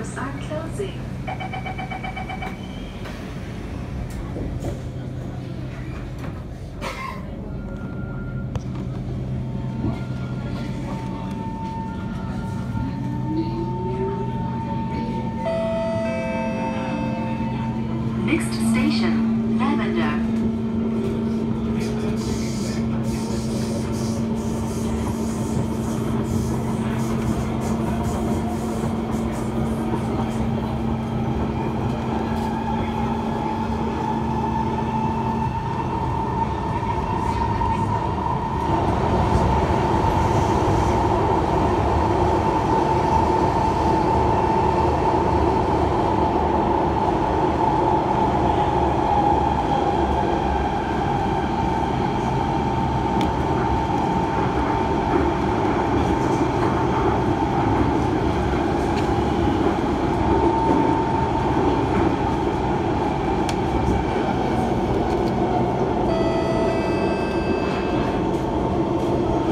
Doors are closing. Next station, Lavender.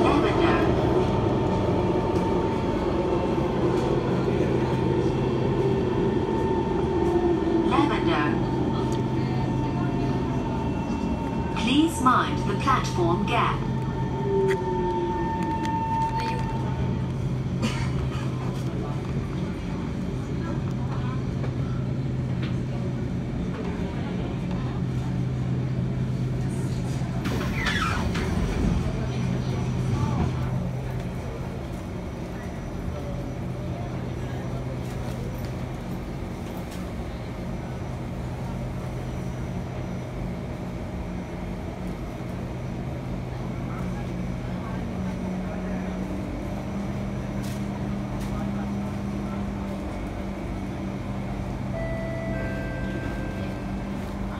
Lavender. Lavender. Please mind the platform gap.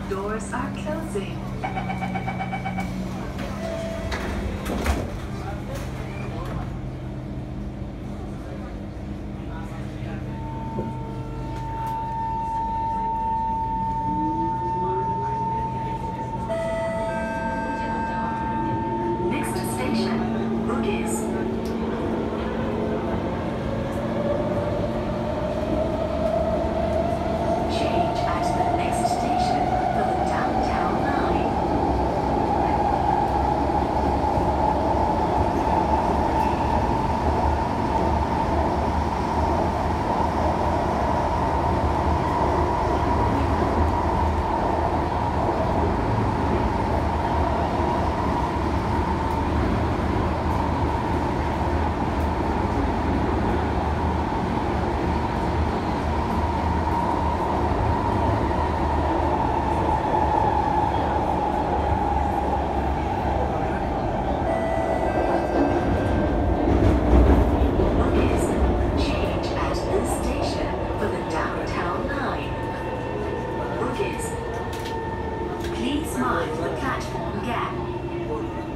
Doors are closing. Please mind the platform gap.